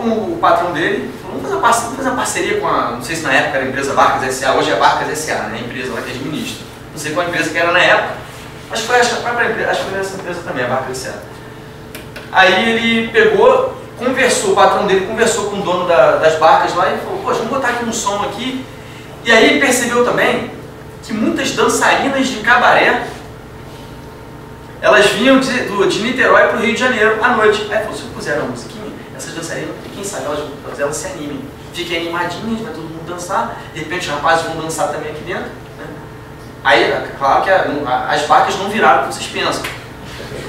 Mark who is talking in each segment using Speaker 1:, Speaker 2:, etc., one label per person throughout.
Speaker 1: falou com o patrão dele, falou, vamos fazer vamos fazer uma parceria com a, não sei se na época era a empresa Barcas SA, hoje é Barcas SA, né, a empresa lá que administra. Não sei qual empresa que era na época, acho que foi, acho, acho que foi essa empresa também, a Barcas SA. Aí ele pegou, conversou, o patrão dele conversou com o dono da, das barcas lá e falou, poxa, vamos botar aqui um som aqui. E aí ele percebeu também que muitas dançarinas de cabaré, elas vinham de, do, de Niterói para o Rio de Janeiro à noite. Aí falou, se eu puser uma musiquinha, essas dançarinas, quem sabe elas, elas se animem. Fiquem animadinhas, vai todo mundo dançar, de repente os rapazes vão dançar também aqui dentro. Né? Aí, é claro que a, as barcas não viraram como vocês pensam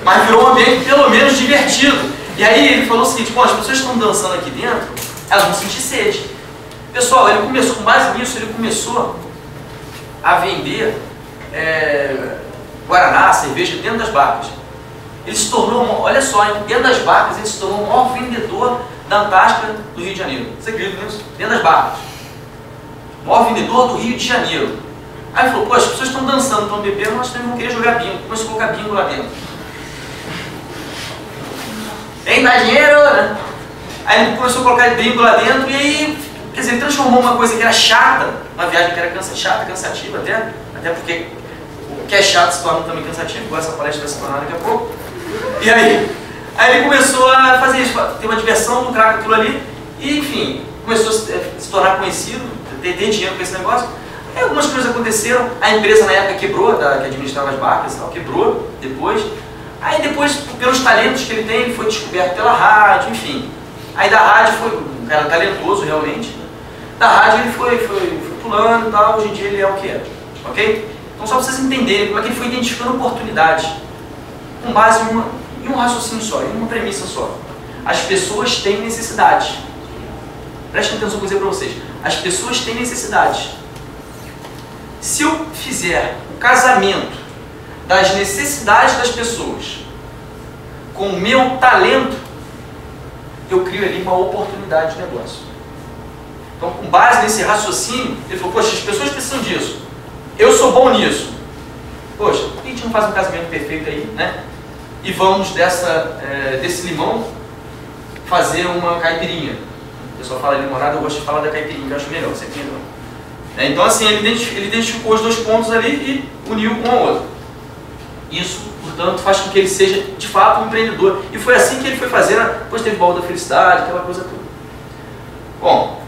Speaker 1: mas virou um ambiente pelo menos divertido. E aí ele falou o seguinte, bom, as pessoas estão dançando aqui dentro, elas vão sentir sede. Pessoal, ele começou, com base nisso, ele começou a vender é, Guaraná, cerveja dentro das barcas. Ele se tornou, olha só, dentro das barcas, ele se tornou o maior vendedor da Antártica do Rio de Janeiro. Você acredita nisso? Dentro das barcas. O maior vendedor do Rio de Janeiro. Aí ele falou, pô, as pessoas estão dançando, estão bebendo, nós também vamos querer jogar bingo. Começou a colocar bingo lá dentro. Que dar dinheiro, né? Aí ele começou a colocar bingo lá dentro e aí, quer dizer, ele transformou uma coisa que era chata, uma viagem que era cansa, chata, cansativa até, até porque o que é chato se torna também cansativo, igual essa palestra vai se tornar daqui a pouco. E aí, aí ele começou a fazer isso, ter uma diversão, lucrar com aquilo ali, e enfim, começou a se, se tornar conhecido, ter, ter dinheiro com esse negócio. Aí algumas coisas aconteceram, a empresa na época quebrou, da, que administrava as barcas e tal, quebrou depois, Aí depois, pelos talentos que ele tem, ele foi descoberto pela rádio, enfim. Aí da rádio foi um cara talentoso realmente. Da rádio ele foi, foi, foi pulando e tal, hoje em dia ele é o que é. Ok? Então só para vocês entenderem como é que ele foi identificando oportunidades com base em, uma, em um raciocínio só, em uma premissa só. As pessoas têm necessidades. Prestem atenção que eu vou dizer para vocês. As pessoas têm necessidades. Se eu fizer o casamento das necessidades das pessoas, com o meu talento, eu crio ali uma oportunidade de negócio. Então, com base nesse raciocínio, ele falou, poxa, as pessoas precisam disso. Eu sou bom nisso. Poxa, por que a gente não faz um casamento perfeito aí, né? E vamos dessa, é, desse limão fazer uma caipirinha. O pessoal fala limonada, eu gosto de falar da caipirinha, que eu acho melhor, você entendeu? É, então, assim, ele identificou, ele identificou os dois pontos ali e uniu um ao outro. Isso, portanto, faz com que ele seja de fato um empreendedor. E foi assim que ele foi fazendo, depois teve o baú da felicidade, aquela coisa toda. Bom,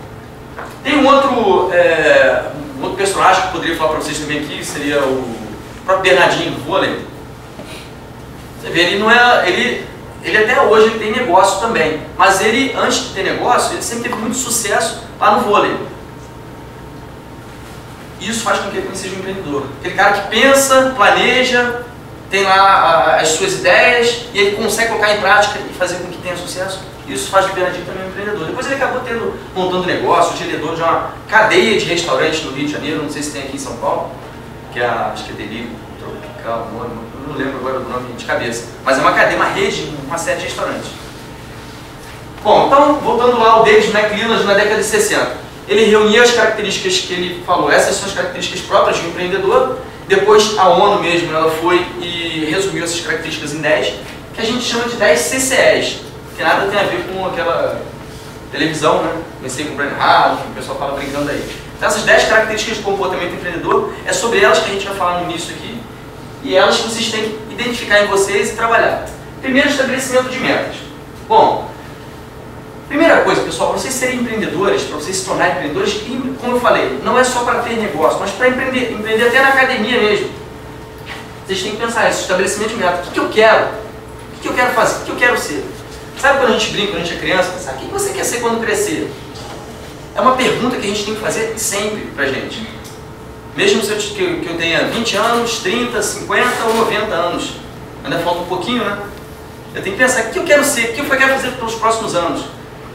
Speaker 1: tem um outro, é, um outro personagem que eu poderia falar para vocês também aqui, seria o próprio Bernardinho do vôlei. Você vê, ele não é. Ele, ele até hoje ele tem negócio também. Mas ele, antes de ter negócio, ele sempre teve muito sucesso lá no vôlei. Isso faz com que ele seja um empreendedor. Aquele cara que pensa, planeja, tem lá as suas ideias e ele consegue colocar em prática e fazer com que tenha sucesso. Isso faz de Bernardinho também um empreendedor. Depois ele acabou tendo, montando negócio, diretor de uma cadeia de restaurantes no Rio de Janeiro, não sei se tem aqui em São Paulo, que é a, acho que é Delírio Tropical, eu não lembro agora o nome de cabeça, mas é uma cadeia, uma rede, uma série de restaurantes. Bom, então, voltando lá ao David McLean na década de 60. Ele reunia as características que ele falou, essas são as características próprias de um empreendedor, depois a ONU mesmo, ela foi e resumiu essas características em 10, que a gente chama de 10 CCEs, que nada tem a ver com aquela televisão, né? Comecei com o Brian Hart, o pessoal fala brincando aí. Então essas 10 características de comportamento empreendedor, é sobre elas que a gente vai falar no início aqui, e elas que vocês têm que identificar em vocês e trabalhar. Primeiro, estabelecimento de metas. Bom, Primeira coisa, pessoal, para vocês serem empreendedores, para vocês se tornarem empreendedores, como eu falei, não é só para ter negócio, mas para empreender, empreender até na academia mesmo. Vocês têm que pensar isso, estabelecimento de meta. O que, eu quero? O que, eu quero fazer? O que, eu quero ser? Sabe quando a gente brinca, quando a gente é criança, pensar, o que você quer ser quando crescer? É uma pergunta que a gente tem que fazer sempre para a gente. Mesmo se eu, que, que eu tenha 20 anos, 30, 50 ou 90 anos. Ainda falta um pouquinho, né? Eu tenho que pensar o que eu quero ser, o que eu quero fazer pelos próximos anos.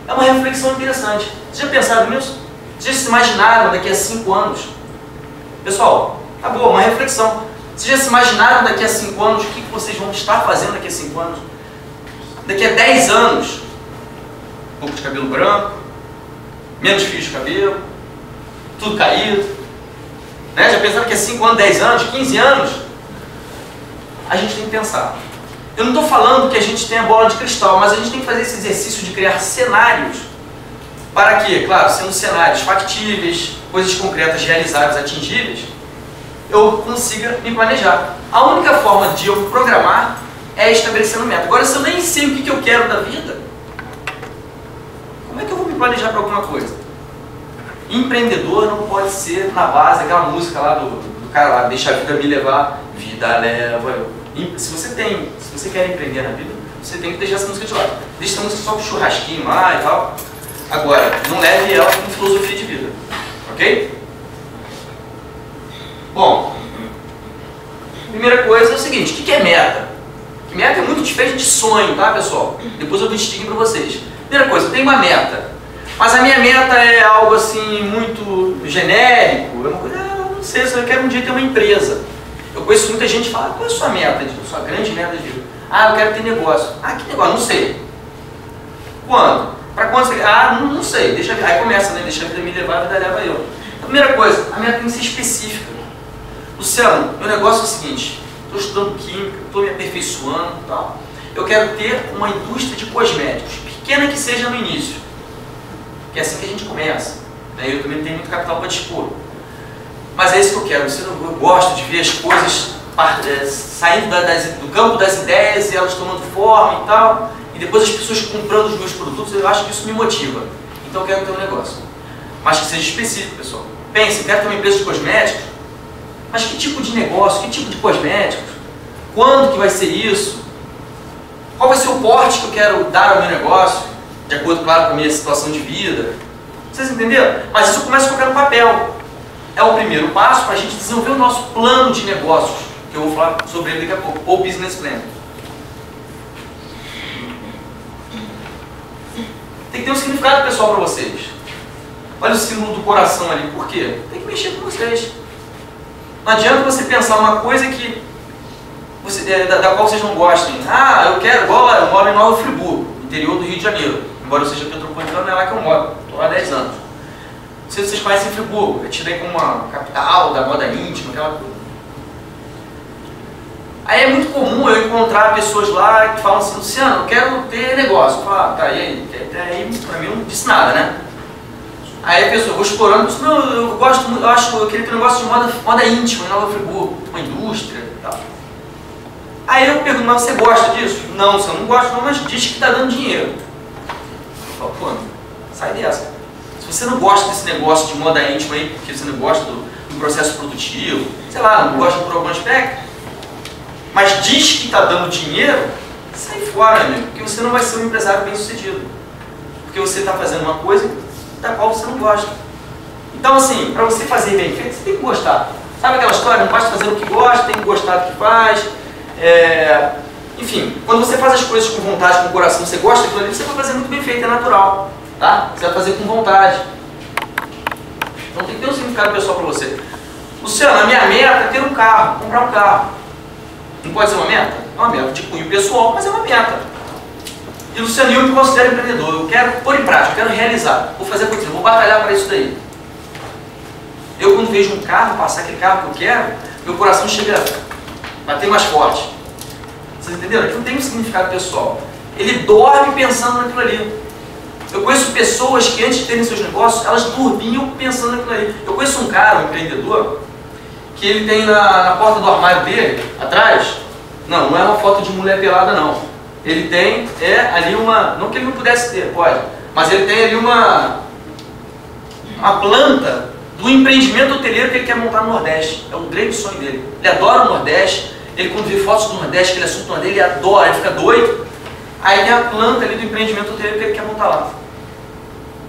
Speaker 1: É uma reflexão interessante. Vocês já pensaram nisso? Vocês já se imaginaram daqui a 5 anos? Pessoal, tá boa, uma reflexão. Vocês já se imaginaram daqui a 5 anos o que vocês vão estar fazendo daqui a 5 anos? Daqui a 10 anos, um pouco de cabelo branco, menos fios de cabelo, tudo caído. Né? Já pensaram que a 5 anos, 10 anos, 15 anos? A gente tem que pensar. Eu não estou falando que a gente tem a bola de cristal, mas a gente tem que fazer esse exercício de criar cenários para que, claro, sendo cenários factíveis, coisas concretas, realizáveis, atingíveis, eu consiga me planejar. A única forma de eu programar é estabelecendo meta. Agora, se eu nem sei o que eu quero da vida, como é que eu vou me planejar para alguma coisa? Empreendedor não pode ser na base, aquela música lá do, do cara lá, deixa a vida me levar, vida leva eu. Se você tem, se você quer empreender na vida, você tem que deixar essa música de lado. Deixa essa música só com churrasquinho lá e tal. Agora, não leve ela com filosofia de vida. Ok? Bom, primeira coisa é o seguinte, o que é meta? Meta é muito diferente de sonho, tá pessoal? Depois eu distingo para vocês. Primeira coisa, tenho uma meta. Mas a minha meta é algo assim muito genérico. É uma coisa, ah, não sei, eu quero um dia ter uma empresa. Eu conheço muita gente que fala, qual é a sua meta, a sua grande meta de vida? Ah, eu quero ter negócio. Ah, que negócio? Não sei. Quando? Para quando você... Ah, não, não sei. Deixa... Aí começa, né? Deixa a vida me levar, a vida leva eu. A primeira coisa, a meta tem que ser específica. Luciano, meu negócio é o seguinte, estou estudando química, estou me aperfeiçoando e tal. Eu quero ter uma indústria de cosméticos, pequena que seja no início. É assim que a gente começa. Né? Eu também não tenho muito capital para dispor. Mas é isso que eu quero. Eu gosto de ver as coisas é, saindo do campo das ideias e elas tomando forma e tal. E depois as pessoas comprando os meus produtos, eu acho que isso me motiva. Então eu quero ter um negócio. Mas que seja específico, pessoal. Pense, quero ter uma empresa de cosméticos mas que tipo de negócio, que tipo de cosméticos? Quando que vai ser isso? Qual vai ser o porte que eu quero dar ao meu negócio? De acordo, claro, com a minha situação de vida. Vocês entenderam? Mas isso começa a colocar no papel. É o primeiro passo para a gente desenvolver o nosso plano de negócios, que eu vou falar sobre ele daqui a pouco, ou business plan. Tem que ter um significado pessoal para vocês. Olha o símbolo do coração ali, por quê? Tem que mexer com vocês. Não adianta você pensar uma coisa que você, é, da, da, qual vocês não gostem. Ah, eu quero, igual eu moro em Nova Friburgo, interior do Rio de Janeiro. Embora eu seja petropolitano, é lá que eu moro. Estou lá há 10 anos. Não sei se vocês conhecem Friburgo, eu tirei como uma capital da moda íntima, aquela coisa. Aí é muito comum eu encontrar pessoas lá que falam assim, Luciano, eu quero ter negócio. Eu falo, ah, tá, aí? Até aí, pra mim, não disse nada, né? Aí a pessoa, vou explorando, não, eu gosto, eu acho, eu queria ter um negócio de moda, moda íntima em Nova Friburgo, uma indústria e tal. Aí eu pergunto, mas você gosta disso? Não, você não gosta não, mas diz que está dando dinheiro. Sai dessa. Se você não gosta desse negócio de moda íntima aí, porque você não gosta do, do processo produtivo, sei lá, não gosta por algum aspecto, mas diz que está dando dinheiro, sai fora, amigo, porque você não vai ser um empresário bem sucedido. Porque você está fazendo uma coisa da qual você não gosta. Então, assim, para você fazer bem feito, você tem que gostar. Sabe aquela história? Não basta fazer o que gosta, tem que gostar do que faz. É... Enfim, quando você faz as coisas com vontade, com o coração, você gosta daquilo ali, você vai fazer muito bem feito, é natural. Tá? Você vai fazer com vontade. Então tem que ter um significado pessoal para você. Luciano, a minha meta é ter um carro, comprar um carro. Não pode ser uma meta? É uma meta de cunho pessoal, mas é uma meta. E Luciano, eu me considero empreendedor, eu quero pôr em prática, eu quero realizar, vou fazer acontecer, vou batalhar para isso daí. Eu quando vejo um carro, passar aquele carro que eu quero, meu coração chega a bater mais forte. Vocês entenderam? Aquilo tem um significado pessoal. Ele dorme pensando naquilo ali. Eu conheço pessoas que antes de terem seus negócios, elas dormiam pensando naquilo ali. Eu conheço um cara, um empreendedor, que ele tem na, na porta do armário dele, atrás, não, não é uma foto de mulher pelada não ele tem é ali uma, não que ele não pudesse ter, pode, mas ele tem ali uma, uma planta do empreendimento hoteleiro que ele quer montar no Nordeste. É o grande sonho dele. Ele adora o Nordeste, ele quando vê fotos do Nordeste, aquele assunto do Nordeste, ele adora, ele fica doido. Aí tem a planta ali do empreendimento hoteleiro que ele quer montar lá.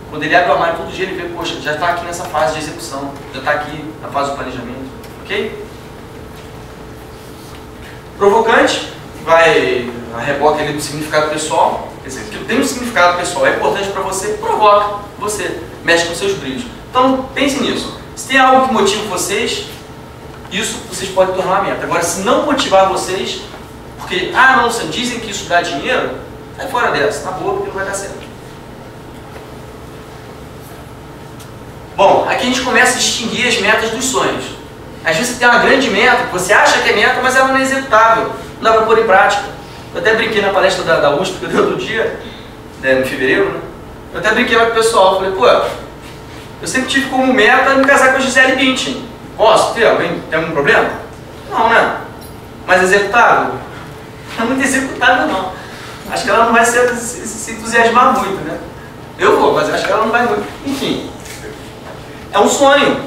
Speaker 1: Quando ele abre o armário todo dia, ele vê, poxa, já está aqui nessa fase de execução, já está aqui na fase do planejamento, ok? Provocante, vai a reboque ali do significado pessoal, quer dizer, que tem um significado pessoal, é importante para você, provoca você, mexe com seus brilhos. Então, pense nisso. Se tem algo que motiva vocês, isso vocês podem tornar uma meta. Agora, se não motivar vocês, porque, ah, não, você dizem que isso dá dinheiro, sai fora dessa, na boa, porque não vai dar certo. Bom, aqui a gente começa a distinguir as metas dos sonhos. Às vezes você tem uma grande meta, você acha que é meta, mas ela não é executável, não dá para pôr em prática. Eu até brinquei na palestra da, da USP que eu dei outro dia, né, em fevereiro, né? Eu até brinquei lá com o pessoal, falei, pô, eu sempre tive como meta me casar com a Gisele Bündchen. Posso ter? Alguém tem algum problema? Não, né? Mas executável? É muito executável, não. Acho que ela não vai se, se, se entusiasmar muito, né? Eu vou, mas acho que ela não vai muito. Enfim, é um sonho.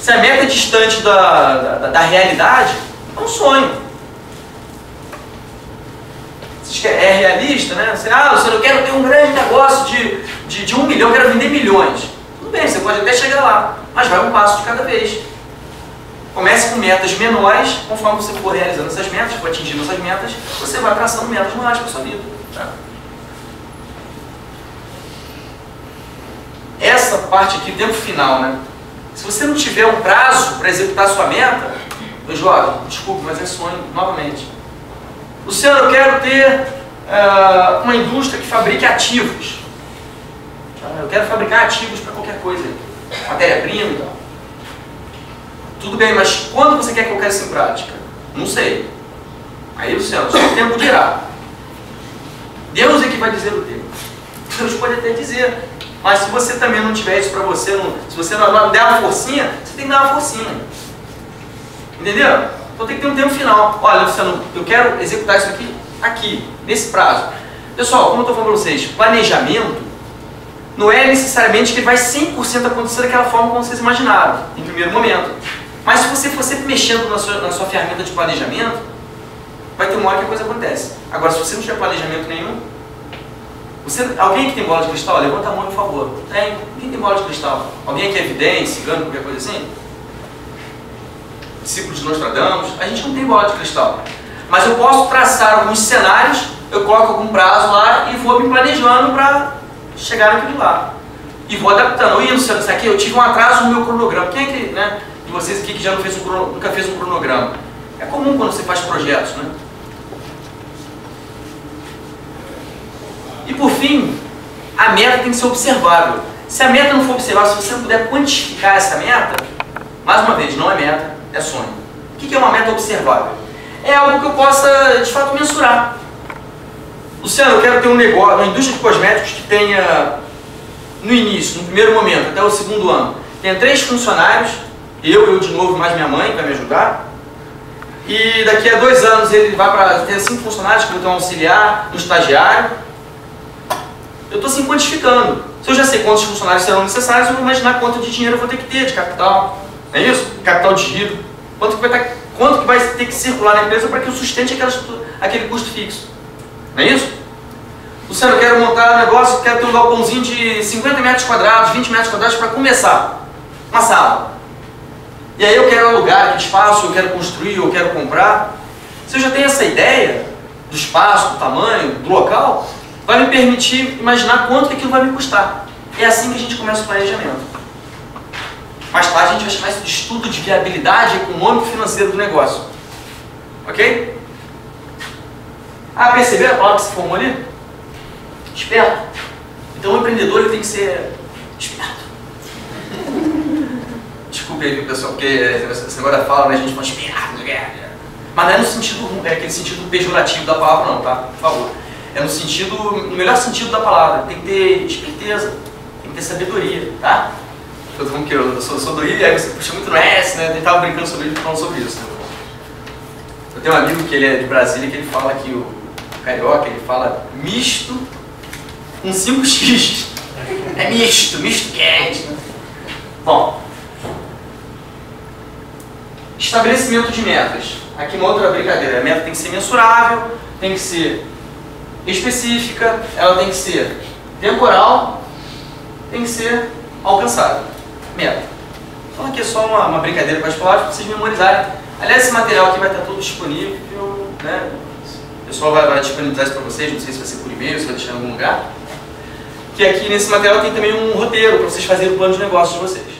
Speaker 1: Se a meta é distante da, da, da realidade, é um sonho. É realista, né? Você, ah, você não quer ter um grande negócio de, de, de um milhão, eu quero vender milhões. Tudo bem, você pode até chegar lá, mas vai um passo de cada vez. Comece com metas menores, conforme você for realizando essas metas, for atingindo essas metas, você vai traçando metas maiores para a sua vida. Tá? Essa parte aqui, tempo final, né? Se você não tiver um prazo para executar a sua meta, meu jovem, desculpe, mas é sonho, novamente. Luciano, eu quero ter uh, uma indústria que fabrique ativos. Eu quero fabricar ativos para qualquer coisa, matéria-prima e tal. Tudo bem, mas quando você quer colocar isso em prática? Não sei. Aí, Luciano, só o tempo dirá. Deus é que vai dizer o tempo. Deus pode até dizer. Mas se você também não tiver isso para você, não, se você não der uma forcinha, você tem que dar uma forcinha. Entendeu? Então tem que ter um tempo final. Olha, Luciano, eu quero executar isso aqui, aqui, nesse prazo. Pessoal, como eu estou falando para vocês, planejamento não é necessariamente que vai 100% acontecer daquela forma como vocês imaginaram, em primeiro momento. Mas se você for sempre mexendo na sua, na sua ferramenta de planejamento, vai ter uma hora que a coisa acontece. Agora, se você não tiver planejamento nenhum, você, alguém que tem bola de cristal, levanta a mão, por favor. Tem? Quem tem bola de cristal? Alguém que é evidente, cigano, qualquer coisa assim? Discípulo de Nostradamus? A gente não tem bola de cristal. Mas eu posso traçar alguns cenários, eu coloco algum prazo lá e vou me planejando para chegar naquilo lá. E vou adaptando. Luciano, isso aqui eu tive um atraso no meu cronograma. Quem é que, né? Vocês aqui que já fez um, nunca fez um cronograma? É comum quando você faz projetos, né? E por fim, a meta tem que ser observável. Se a meta não for observável, se você não puder quantificar essa meta, mais uma vez, não é meta, é sonho. O que é uma meta observável? É algo que eu possa, de fato, mensurar. Luciano, eu quero ter um negócio, uma indústria de cosméticos que tenha, no início, no primeiro momento, até o segundo ano, tenha três funcionários, eu, eu de novo, mais minha mãe, para me ajudar. E daqui a dois anos ele vai para ter cinco funcionários, que vou ter um auxiliar, um estagiário, eu estou assim quantificando. Se eu já sei quantos funcionários serão necessários, eu vou imaginar quanto de dinheiro eu vou ter que ter, de capital. Não é isso? Capital de giro. Quanto que vai, estar, tá, quanto que vai ter que circular na empresa para que eu sustente aquela, aquele custo fixo. Não é isso? Luciano, eu quero montar um negócio, quero ter um galpãozinho de 50 metros quadrados, 20 metros quadrados para começar. Uma sala. E aí eu quero alugar aquele espaço, eu quero construir, eu quero comprar. Se eu já tenho essa ideia do espaço, do tamanho, do local, vai me permitir imaginar quanto que aquilo vai me custar. É assim que a gente começa o planejamento. Mais tarde a gente vai chamar isso de estudo de viabilidade econômico financeiro do negócio. Ok? Ah, perceberam a palavra que se formou ali? Esperto. Então o empreendedor ele tem que ser esperto. Desculpe aí, pessoal, porque esse negócio da fala, né, a gente fala esperto, né? mas não é no sentido, é aquele sentido pejorativo da palavra não, tá? Por favor é no sentido, no melhor sentido da palavra. Tem que ter esperteza, tem que ter sabedoria, tá? Eu tô que eu sou, sou do Rio, aí você puxa muito no S, né? Ele tava brincando sobre isso, falando sobre isso. Né? Eu tenho um amigo que ele é de Brasília, que ele fala que o carioca, ele fala misto com 5x. É misto, misto quente. Bom, estabelecimento de metas. Aqui uma outra brincadeira. A meta tem que ser mensurável, tem que ser específica, ela tem que ser temporal, tem que ser alcançável. Meta. Então aqui é só uma, uma brincadeira com as palavras para vocês memorizarem. Aliás, esse material aqui vai estar todo disponível, né? O pessoal vai, vai disponibilizar isso para vocês, não sei se vai ser por e-mail, se vai deixar em algum lugar. Que aqui nesse material tem também um roteiro para vocês fazerem o plano de negócio de vocês.